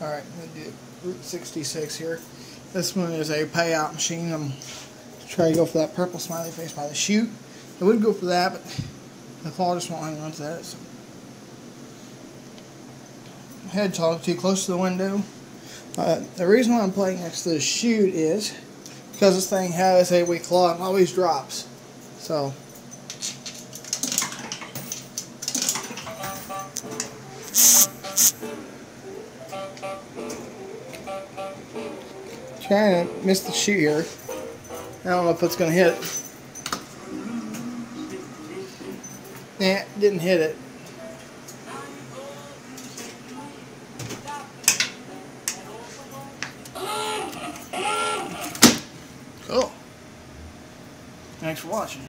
Alright, to do Route 66 here. This one is a payout machine. I'm trying to go for that purple smiley face by the chute. I would go for that, but the claw just won't hang on to that. So. Hedgehog too close to the window. Uh, the reason why I'm playing next to the chute is because this thing has a weak claw and always drops. So Trying to miss the chute here. I don't know if it's going to hit it. Nah, didn't hit it. Cool. Thanks for watching.